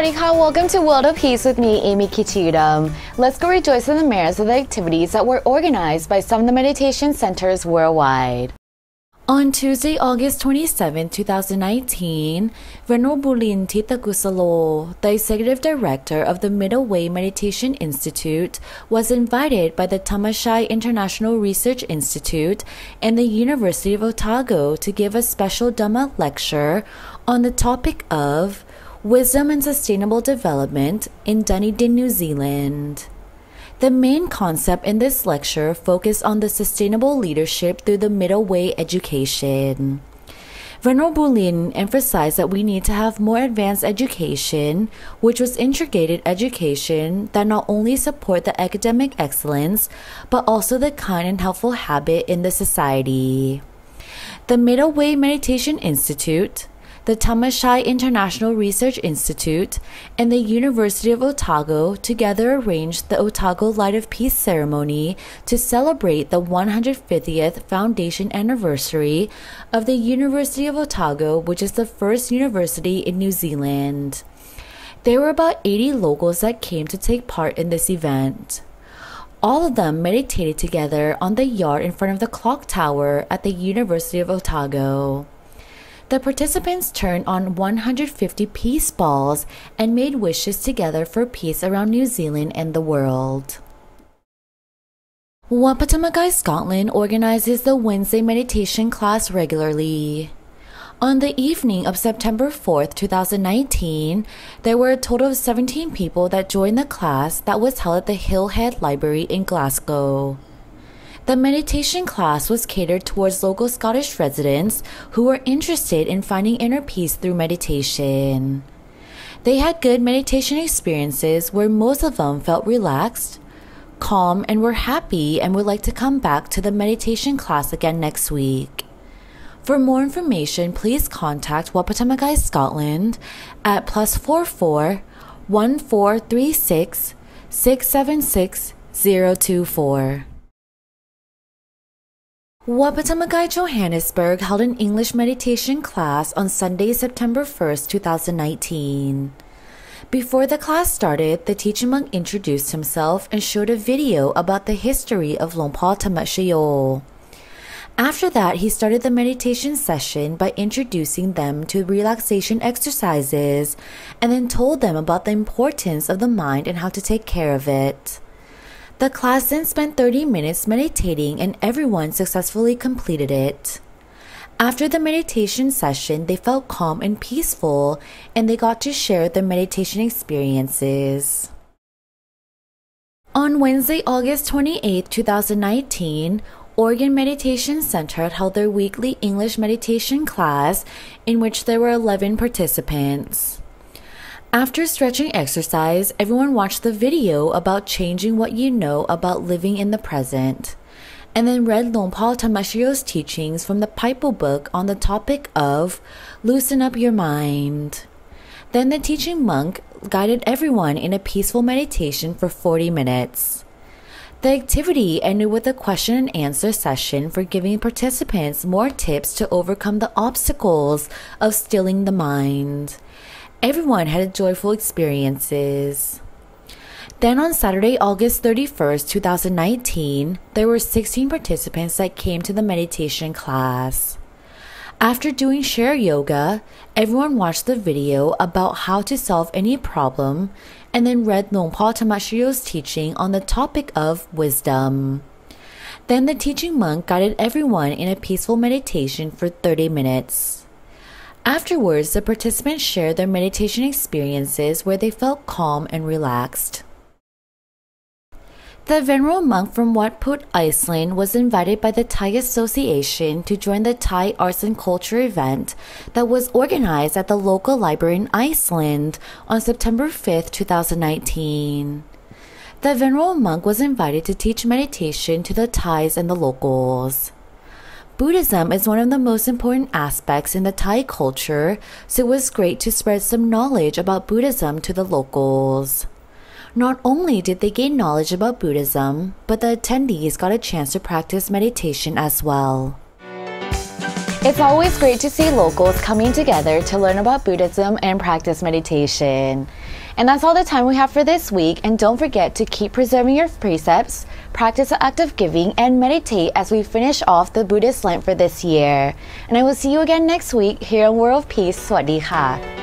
Sawadika, welcome to World of Peace with me, Amy Kichidum. Let's go rejoice in the merits of the activities that were organized by some of the meditation centers worldwide. On Tuesday, August 27, 2019, Venerable Bulin Titakusalo, the executive director of the Middle Way Meditation Institute, was invited by the Dhammachai International Research Institute and the University of Otago to give a special Dhamma lecture on the topic of Wisdom and Sustainable Development in Dunedin, New Zealand. The main concept in this lecture focused on the sustainable leadership through the middle way education. Venerable Lin emphasized that we need to have more advanced education, which was integrated education that not only support the academic excellence, but also the kind and helpful habit in the society. The Middle Way Meditation Institute, the Dhammachai International Research Institute, and the University of Otago together arranged the Otago Light of Peace ceremony to celebrate the 150th foundation anniversary of the University of Otago, which is the first university in New Zealand. There were about 80 locals that came to take part in this event. All of them meditated together on the yard in front of the clock tower at the University of Otago. The participants turned on 150 peace balls and made wishes together for peace around New Zealand and the world. Wat Phra Dhammakaya Scotland organizes the Wednesday meditation class regularly. On the evening of September 4th, 2019, there were a total of 17 people that joined the class that was held at the Hillhead Library in Glasgow. The meditation class was catered towards local Scottish residents who were interested in finding inner peace through meditation. They had good meditation experiences where most of them felt relaxed, calm, and were happy and would like to come back to the meditation class again next week. For more information, please contact Wat Phra Dhammakaya Scotland at plus 44 1436 676 024. Wat Phra Dhammakaya Johannesburg held an English meditation class on Sunday, September 1st, 2019. Before the class started, the teaching monk introduced himself and showed a video about the history of Luang Por Dhammajayo. After that, he started the meditation session by introducing them to relaxation exercises and then told them about the importance of the mind and how to take care of it. The class then spent 30 minutes meditating and everyone successfully completed it. After the meditation session, they felt calm and peaceful and they got to share their meditation experiences. On Wednesday, August 28, 2019, Oregon Meditation Center held their weekly English meditation class in which there were 11 participants. After stretching exercise, everyone watched the video about changing what you know about living in the present, and then read Luang Por Dhammajayo's teachings from the Paipo book on the topic of loosen up your mind. Then the teaching monk guided everyone in a peaceful meditation for 40 minutes. The activity ended with a question and answer session for giving participants more tips to overcome the obstacles of stilling the mind. Everyone had joyful experiences. Then on Saturday, August 31st, 2019, there were 16 participants that came to the meditation class. After doing share yoga, everyone watched the video about how to solve any problem and then read Luang Por Dhammajayo's teaching on the topic of wisdom. Then the teaching monk guided everyone in a peaceful meditation for 30 minutes. Afterwards, the participants shared their meditation experiences where they felt calm and relaxed. The venerable monk from Wat Put, Iceland was invited by the Thai Association to join the Thai Arts and Culture event that was organized at the local library in Iceland on September 5, 2019. The venerable monk was invited to teach meditation to the Thais and the locals. Buddhism is one of the most important aspects in the Thai culture, so it was great to spread some knowledge about Buddhism to the locals. Not only did they gain knowledge about Buddhism, but the attendees got a chance to practice meditation as well. It's always great to see locals coming together to learn about Buddhism and practice meditation. And that's all the time we have for this week. And don't forget to keep preserving your precepts, practice the act of giving, and meditate as we finish off the Buddhist Lent for this year. And I will see you again next week here on World of Peace. Swadika.